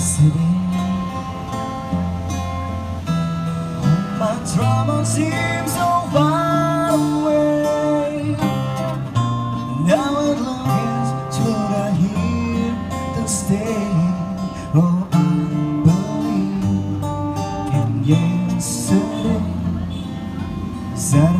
yesterday All my trouble seems so far away. Now it looks to the here to stay Oh, I believe in yesterday Suddenly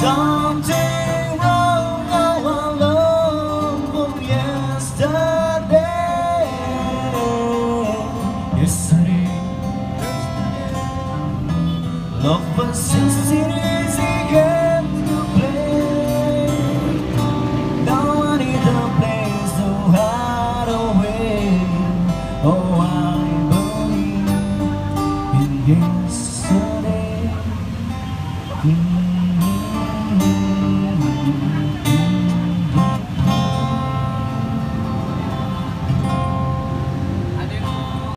Something wrong, all alone from yesterday. Yesterday, love was just an easy game to play. Now I need a place to hide away. Oh, I believe in yesterday. Mm.